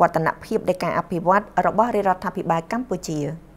វឌ្ឍនភាពនៃការអភិវឌ្ឍរបស់រាជរដ្ឋាភិបាលកម្ពុជា។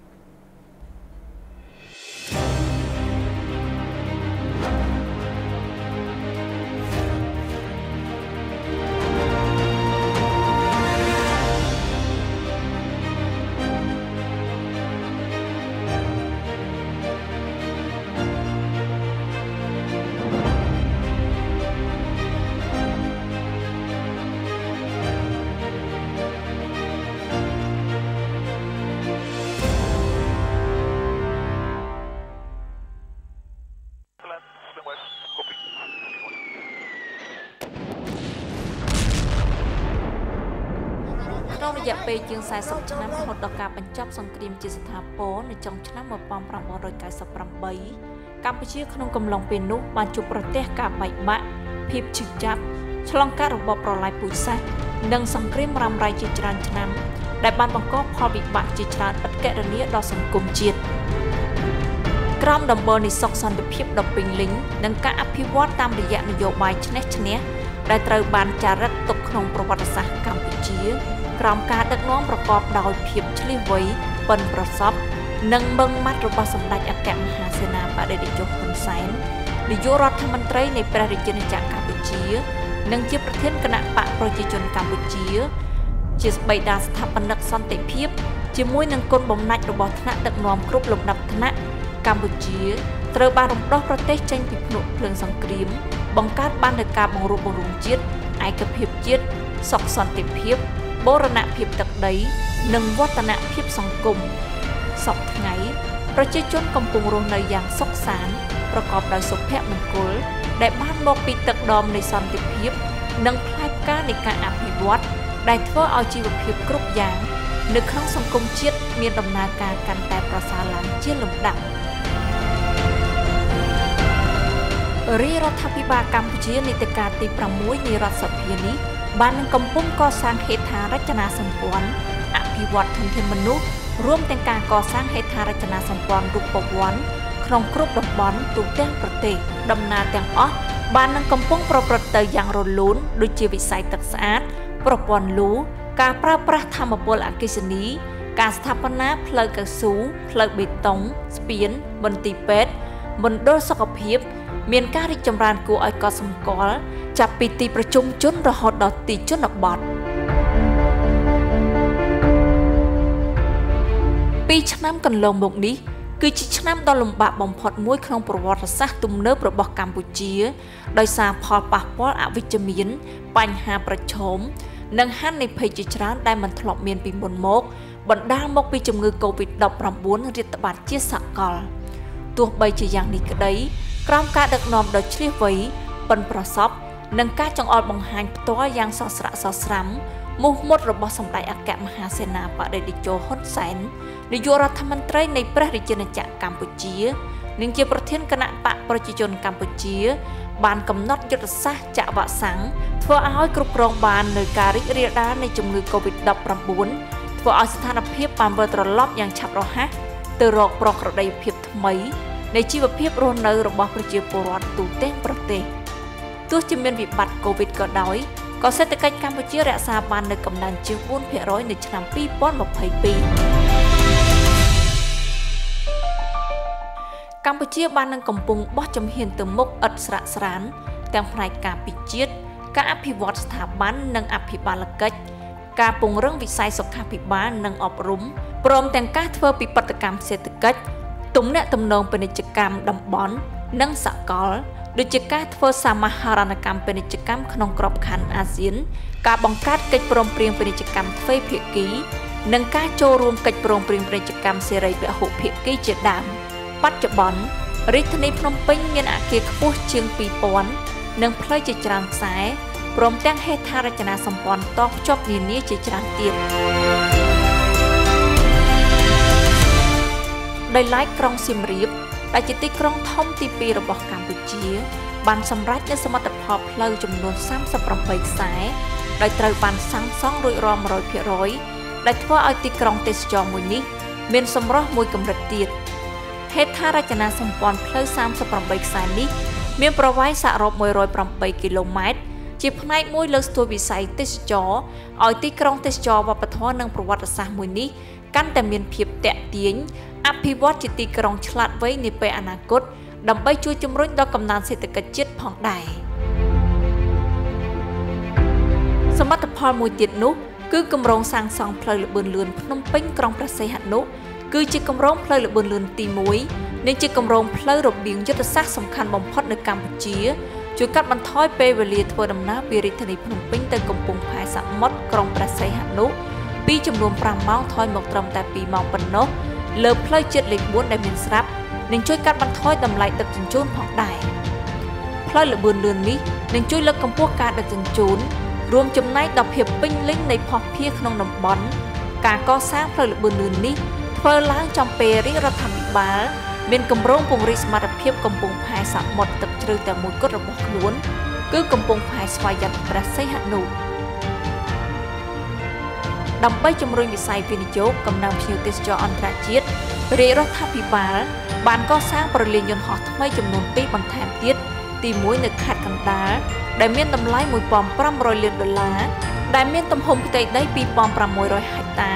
យៈពេលជាង40ឆ្នាំរហូតដល់ការបញ្ចប់សង្គ្រាមជាស្ថាពរនៅចុងឆ្នាំ1998កម្ពុជាក្នុងកំឡុងពេលនោះបានជួបប្រទះការបែកបាក់ភាពឈឺចាប់ឆ្លងកាត់របបប្រល័យពូជសាសន៍និងសង្គ្រាមរ៉ាំរ៉ៃជាច្រើនឆ្នាំដែលបានបង្កផលវិបាកជាច្រើនឥតកណនាដល់សង្គមជាតិក្រមដំបូលនៃសុខសន្តិភាពដ៏ពេញលេញនិងការអភិវឌ្ឍតាមរយៈនយោបាយឈ្នះឈ្នះ ដែលត្រូវបានចារឹកទុកក្នុងប្រវត្តិសាស្ត្រកម្ពុជា ក្រោមការដឹកនាំប្រកបដោយភាពឆ្លៀសវៃប៉ិនប្រសប់និងមឹងម៉ាត់របស់សម្ដេចអគ្គមហាសេនាបតីនាយកហ៊ុនសែននាយករដ្ឋមន្ត្រីនៃព្រះរាជាណាចក្រកម្ពុជា និងជាប្រធានគណៈបកប្រជាជនកម្ពុជា ជាស្បិតាស្ថាបនិកសន្តិភាព ជាមួយនឹងគុណបំណាច់របស់ថ្នាក់ដឹកនាំគ្រប់លំដាប់ថ្នាក់កម្ពុជា ត្រូវបានរំដោះប្រទេសចេញពីភ្នក់ភ្លើងសង្គ្រាម បង្កើតបាននូវការបង្រួបបង្រួមជាតិឯកភាពជាតិសុខសន្តិភាពបូរណភាពទឹកដី និងវឌ្ឍនភាពសង្គមសពថ្ងៃប្រជាជនកំពុងរស់នៅយ៉ាងសុខសាន្តប្រកបដោយសុភមង្គល ដែលបានមកពីទឹកដមនៃសន្តិភាព និងផ្លែផ្កានៃការអភិវឌ្ឍដែលធ្វើឲ្យជីវភាពគ្រប់យ៉ាង នៅក្នុងសង្គមជាតិមានដំណើរការកាន់តែប្រសើរឡើងជាលំដាប់ រាជរដ្ឋាភិបាលកម្ពុជានីតិកាលទី6នៃរដ្ឋសភានេះបាននឹងកំពុងកសាងហេដ្ឋារចនាសម្ព័ន្ធអភិវឌ្ឍធនធានមនុស្សរួមទាំងការកសាងហេដ្ឋារចនាសម្ព័ន្ធរូបវ័ន្តក្នុងគ្រប់តំបន់ទូទាំងប្រទេសដំណើរទាំងអស់បាននឹងកំពុងប្រព្រឹត្តទៅយ៉ាងរលូនដូចជាវិស័យទឹកស្អាត ប្រព័ន្ធលូការប្រើប្រាស់ធម្មពលអគ្គិសនីការស្ថាបនាផ្លូវកៅស៊ូផ្លូវបេតុងស្ពានមន្ទីរពេទ្យមណ្ឌលសុខភាព មានការរីកចម្រើនគួរឲ្យកត់សម្គាល់ចាប់ពីទីប្រជុំជនរហូតដល់ទីជនបទពីឆ្នាំកន្លងមកនេះគឺជាឆ្នាំដ៏លំបាកបំផុតមួយក្នុងប្រវត្តិសាស្ត្រទំនើបរបស់កម្ពុជា ដោយសារផលប៉ះពាល់អវិជ្ជមាន បញ្ហាប្រឈមនិងហានិភ័យជាច្រើនដែលមិនធ្លាប់មានពីមុនមក បណ្ដាលមកពីជំងឺ Covid-19 រាតត្បាតជាសកល ទោះបីជាយ៉ាងនេះក្តីក្រោមការដឹកនាំដ៏ឆ្លៀសវៃប៉ិនប្រសប់និងការចង្អុលបង្ហាញផ្ទាល់យ៉ាងសស្រាក់សស្រាំមោះមុតរបស់សម្ដេចអគ្គមហាសេនាបតីតេជោហ៊ុនសែននាយករដ្ឋមន្ត្រីនៃព្រះរាជាណាចក្រកម្ពុជានិងជាប្រធានគណៈបកប្រជាជនកម្ពុជា បានកំណត់យុទ្ធសាស្ត្រចាក់វ៉ាក់សាំងធ្វើឲ្យគ្រប់គ្រងបាននៅការរីករាលដាលនៃជំងឺ Covid-19 ធ្វើឲ្យស្ថានភាពបានវិលត្រឡប់យ៉ាងឆាប់រហ័សទៅរកប្រក្រតីភាព ថ្មីនៃជីវភាពរស់នៅរបស់ប្រជាពលរដ្ឋទូទាំងប្រទេសទោះជាមានវិបត្តិកូវីដក៏ដោយក៏សេដ្ឋកិច្ចកម្ពុជារក្សាបាននូវកំណើនជាង4%នៅឆ្នាំ2022កម្ពុជាបាននឹងកំពុងបោះជំហានទៅមុខឥតស្រាកស្រានទាំងផ្នែកការពិជាតិការអភិវឌ្ឍស្ថាប័ននិងអភិបាលកិច្ចការពង្រឹងវិស័យសុខាភិបាលនិងអប់រំព្រមទាំងការធ្វើពិពិធកម្មសេដ្ឋកិច្ច ទំនាក់ទំនងពាណិជ្ជកម្មតំបន់និងសកលដូចជាការធ្វើសមាហរណកម្មពាណិជ្ជកម្មក្នុងក្របខ័ណ្ឌអាស៊ាន ការបង្កើតកិច្ចព្រមព្រៀងពាណិជ្ជកម្មទ្វេភាគី និងការចូលរួមកិច្ចព្រមព្រៀងពាណិជ្ជកម្មសេរីពហុភាគីជាដើមបច្ចុប្បន្នរាជធានីភ្នំពេញមានអគារខ្ពស់ជាង2000និងផ្លូវជាច្រើនខ្សែព្រមទាំងហេដ្ឋារចនាសម្ព័ន្ធតភ្ជាប់នានាជាច្រើនទៀត ដោយឡែកក្រុងសៀមរាបដែលជាទីក្រុងធំទី2របស់កម្ពុជា បានសម្រេចនូវសមិទ្ធផលផ្លូវចំនួន38ខ្សែដោយត្រូវបានសាងសង់រួចរាល់100%ដែលធ្វើឲ្យទីក្រុងទេសចរមួយនេះ មានសម្រស់មួយកម្រិតទៀតហេដ្ឋារចនាសម្ព័ន្ធផ្លូវ38ខ្សែនេះ មានប្រវែងសរុប108គីឡូម៉ែត្រជាជាផ្នែកមួយលើកស្ទួយវិស័យទេសចរឲ្យទីក្រុងទេសចរវប្បធម៌និងប្រវត្តិសាស្ត្រមួយនេះកាន់តែមានភាពតាក់ទាញ អភិវឌ្ឍជាទីក្រុងឆ្លាតវៃនាពេលអនាគតដើម្បីជួយជំរុញដល់កំណើនសេដ្ឋកិច្ចជាតិផងដែរសមិទ្ធផលមួយទៀតនោះគឺគម្រោងសាងសង់ផ្លូវលបឿនលឿនភ្នំពេញក្រុងព្រះសីហនុគឺជាគម្រោងផ្លូវលបឿនលឿនទី1និងជាគម្រោងផ្លូវរបៀងយុទ្ធសាស្ត្រសំខាន់បំផុតនៅកម្ពុជាជួយកាត់បន្ថយពេលវេលាធ្វើដំណើរពីរាជធានីភ្នំពេញទៅកំពង់ផែសមុទ្រក្រុងព្រះសីហនុពីចំនួន5ម៉ោងថយមកត្រឹមតែ2ម៉ោងប៉ុណ្ណោះ លើផ្លូវជាតិលេខ4ដែលមានស្រាប់និងជួយកាត់បន្ថយតម្លៃដឹកជញ្ជូនផងដែរផ្លូវលបឿនលឿននេះនឹងជួយលើកកម្ពស់ការដឹកជញ្ជូនរួមចំណែកដល់ភាពពេញលេញនៃភស្តុភារក្នុងតំបន់ការកសាងផ្លូវលបឿនលឿននេះធ្វើឡើងចំពេលរាជរដ្ឋាភិបាលមានគម្រោងពង្រីកសមត្ថភាពកំពង់ផែសមុទ្រទឹកជ្រៅតែមួយគត់របស់ខ្លួនគឺកំពង់ផែស្វយ័តព្រះសីហនុ ដើម្បីជំរុញវិស័យវិនិយោគកំណើនភ្ញៀវទេសចរអន្តរជាតិរាជរដ្ឋាភិបាលបានកសាងប្រលានយន្តហោះថ្មីចំនួន2បន្ថែមទៀតទី1នៅខេត្តកណ្ដាលដែលមានតម្លៃ1500លានដុល្លារដែលមានទំហំផ្ទៃដី2600ហិកតា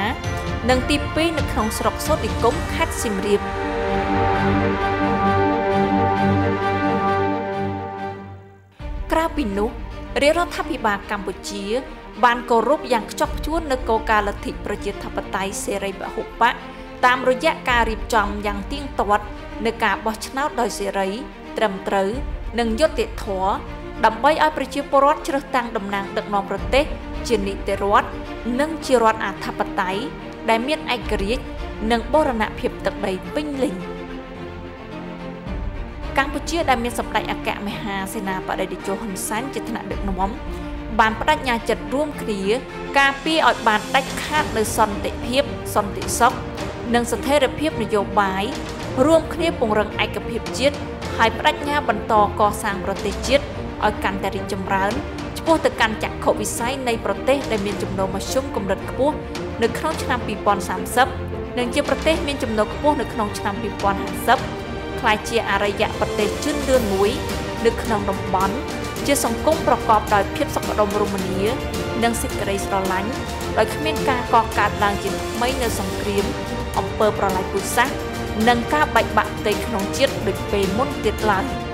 និងទី2នៅក្នុងស្រុកសូត្រនិគមខេត្តសៀមរាបក្រៅពីនោះរាជរដ្ឋាភិបាលកម្ពុជា បានគោរពយ៉ាងខ្ជាប់ខ្ជួននៅគោលការណ៍លទ្ធិប្រជាធិបតេយ្យសេរីពហុបកតាមរយៈការរៀបចំយ៉ាងទៀងទាត់នៅការបោះឆ្នោតដោយសេរី ត្រឹមត្រូវ និងយុត្តិធម៌ដើម្បីឲ្យប្រជាពលរដ្ឋជ្រើសតាំងតំណាងដឹកនាំប្រទេស ជានីតិរដ្ឋនិងជារដ្ឋអធិបតេយ្យដែលមានឯករាជ្យនិងបូរណភាពទឹកដីពេញលេញកម្ពុជាដែលមានសម្ដេចអគ្គមហាសេនាបតីតេជោហ៊ុនសែនជាថ្នាក់ដឹកនាំ បានបដិញ្ញាចិត្តរួមគ្នា ការពារឲ្យបានដាច់ខាតនូវសន្តិភាពសន្តិសុខនិងស្ថិរភាពនយោបាយរួមគ្នាពង្រឹងឯកភាពជាតិហើយបដិញ្ញាបន្តកសាងប្រទេសជាតិឲ្យកាន់តែរីកចម្រើនឆ្ពោះទៅកាន់ចក្ខុវិស័យនៃប្រទេសដែលមានចំណូលមធ្យមកម្រិតខ្ពស់នៅក្នុងឆ្នាំ2030និងជាប្រទេសមានចំណូលខ្ពស់នៅក្នុងឆ្នាំ2050ក្លាយជាអរិយប្រទេសជឿនលឿនមួយនៅក្នុងតំបន់ ជាសង្គមប្រកបដោយភាពសុខដុមរមនានិងសេចក្តីស្រឡាញ់ដោយគ្មានការកកើតឡើងជាថ្មីនៅសង្គ្រាមអំពើប្រល័យពូជសាសន៍និងការបែកបាក់ផ្ទៃក្នុងជាតិដូចពេលមុនទៀតឡើយ។